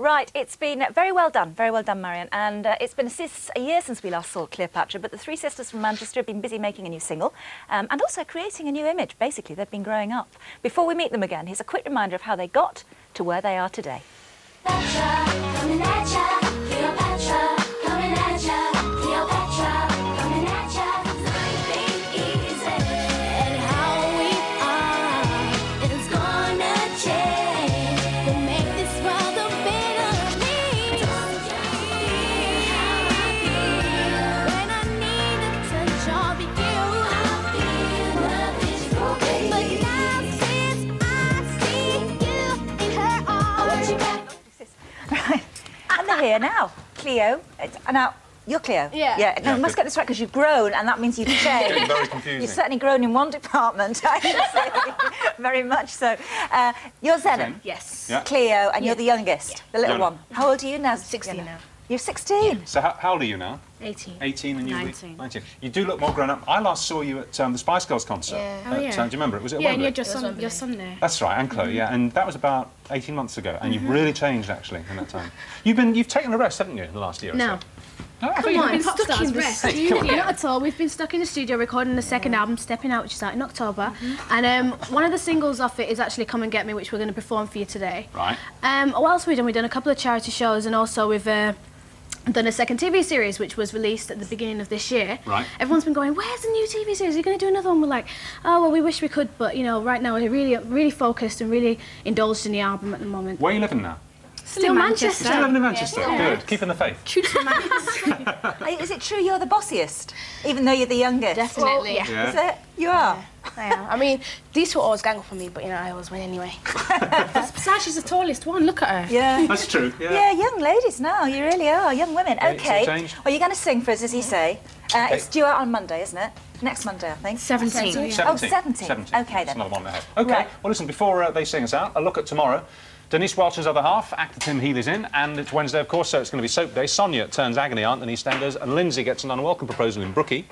Right, it's been very well done, very well done, Marion. And uh, it's been a, a year since we last saw Cleopatra, but the three sisters from Manchester have been busy making a new single um, and also creating a new image. Basically, they've been growing up. Before we meet them again, here's a quick reminder of how they got to where they are today. Here now. Cleo. It's, uh, now, you're Cleo. Yeah. Yeah. No, Yeah, we must get this right because you've grown and that means you've changed. Very confusing. You've certainly grown in one department, I can see. very much so. Uh, you're Zainam. Yes. Yeah. Cleo, and you're the youngest, the little Yonah. one. How old are you now? 16 Yonah? now. You're 16. So how, how old are you now? 18. 18 and you 19. 19. You do look more grown up. I last saw you at um, the Spice Girls concert. Yeah. At, Oh, yeah. uh, do you remember it? Was it at Yeah, and Wembley? you had your son, your son there. That's right, and Chloe, Mm-hmm. yeah, and that was about 18 months ago, and you've really changed actually in that time. You've been, you've taken a rest, haven't you, in the last year or No. so? No, I Come on, been stuck stars in the rest. Hey. Not at all. We've been stuck in the studio recording the second album, Stepping Out, which is out in October. Mm-hmm. And um, one of the singles off it is actually Come and Get Me, which we're going to perform for you today. Right. Um, what else have we done? We've done a couple of charity shows and also we've uh, done a second TV series, which was released at the beginning of this year. Right. Everyone's been going, where's the new TV series? Are you going to do another one? We're like, oh, well, we wish we could, but, you know, right now we're really, really focused and really indulged in the album at the moment. Where are you living now? Still Manchester. Still living in Manchester. Good. Keeping the faith. True to Manchester. Is it true you're the bossiest, even though you're the youngest? Definitely. Well, Yeah. Is it? You are. I am. I mean, these two always gang up on me, but you know, I always win anyway. Besides, she's the tallest one. Look at her. Yeah. That's true. Yeah. Yeah, young ladies now, you really are, young women. Yeah, okay. changed. Well, you're going to sing for us, as you say. Uh, It's due out on Monday, isn't it? Next Monday, I think. 17. Oh, 17. 17. 17. Okay, That's then. another one ahead. Okay. Right. Well, listen, before uh, they sing us out, a look at tomorrow. Denise Welch's other half, actor Tim Healy's in, and it's Wednesday, of course, so it's going to be soap day. Sonia turns agony aunt in EastEnders, and Lindsay gets an unwelcome proposal in Brookie.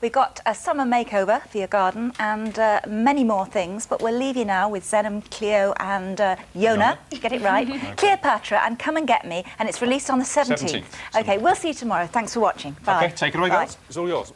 We've got a summer makeover for your garden and uh, many more things, but we'll leave you now with Zainam, Cleo, and uh, Yonah. Get it right. Cleopatra and Come and Get Me, and it's released on the 17th. 17th. Okay, we'll see you tomorrow. Thanks for watching. Bye. Okay, take it away, Bye. girls. It's all yours.